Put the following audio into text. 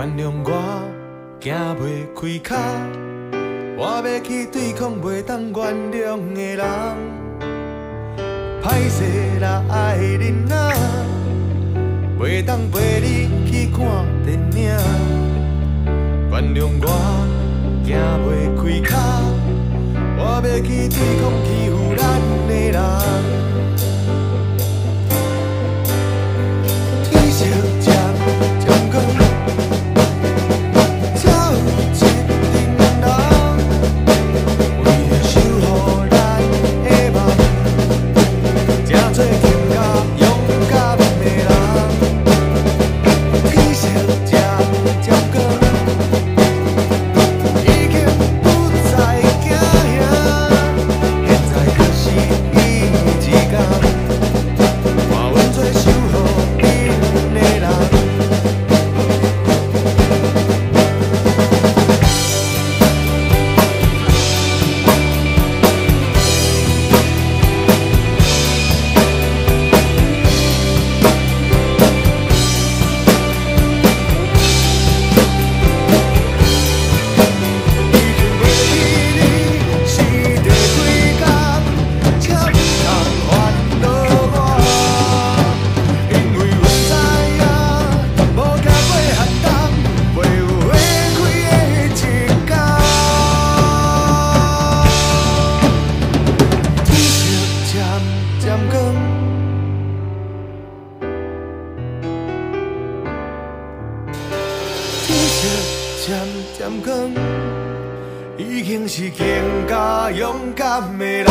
原谅我行袂开脚，我要去对抗袂当原谅的人。歹势啦，爱恁仔，袂当陪你去看电影。原谅我行袂开脚，我要去对抗渐渐光，已经是更加勇敢的人。